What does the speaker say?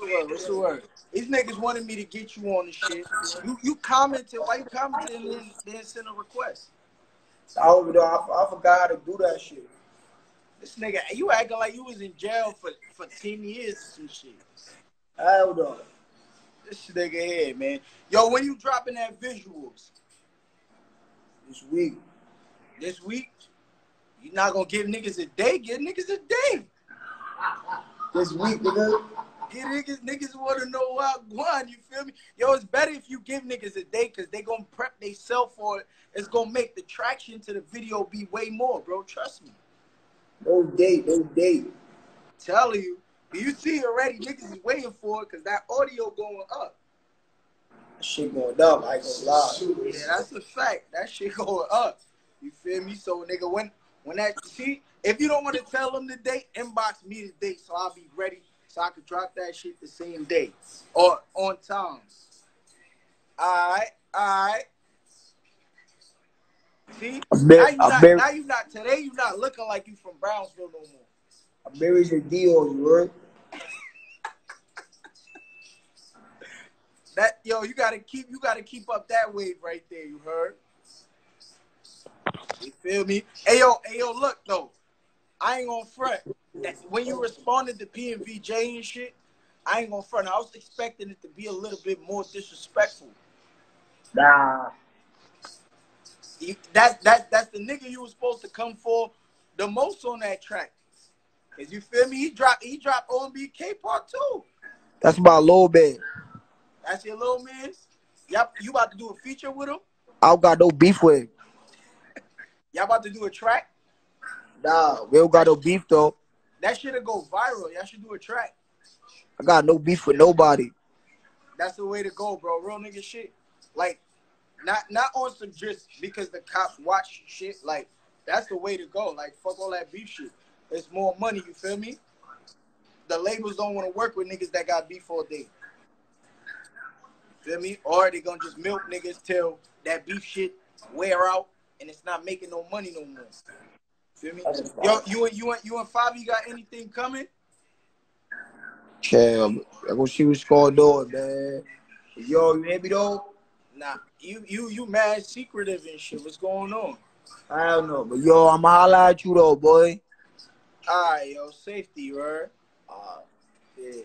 the word? What's the word? These niggas wanted me to get you on the shit. You you commented. Why you commented and then, then send a request? I, don't know, I, I forgot how to do that shit. This nigga, you acting like you was in jail for, for 10 years or some shit. Hell no. This nigga here, man. Yo, when you dropping that visuals? This week. This week? You not gonna give niggas a day? Give niggas a day. This week, nigga. Niggas, niggas want to know what one. You feel me? Yo, it's better if you give niggas a day because they gonna prep they self for it. It's gonna make the traction to the video be way more, bro. Trust me. No date, no date. Tell you, you see already, niggas is waiting for it because that audio going up. That shit going up. I ain't gonna lie. Yeah, that's a fact. That shit going up. You feel me? So, nigga, when when that see, if you don't want to tell them the date, inbox me the date so I'll be ready so I could drop that shit the same day or on time. All right, all right. See, now you not, now you not today. You not looking like you from Brownsville no more. I buried your deal, you heard? That yo, you gotta keep you gotta keep up that wave right there. You heard? You feel me? Hey yo, hey yo, look though, I ain't gonna front. That when you responded to Pnv Jay and shit, I ain't gonna front. I was expecting it to be a little bit more disrespectful. Nah. You- That that that's the nigga you was supposed to come for the most on that track. Cause you feel me? He dropped he dropped OMB K part two. That's my low bed. That's your little man. Yep, you about to do a feature with him? I don't got no beef with him. Y'all about to do a track? Nah, we don't got no beef though. That shit'll go viral. Y'all should do a track. I got no beef with nobody. That's the way to go, bro. Real nigga shit. Like, not not on some just because the cops watch shit. Like, that's the way to go. Like, fuck all that beef shit. It's more money. You feel me? The labels don't want to work with niggas that got beef all day. Feel me? Or they gonna just milk niggas till that beef shit wear out and it's not making no money no more. Feel me? That's a fact. Yo, you and you and you and Fabi got anything coming? Chill. I'm gonna see what's going on, man. Yo, maybe though? Nah, you you you mad secretive and shit. What's going on? I don't know, but yo, I'ma holla at you though, boy. Alright, yo, safety, right? Uh, yeah.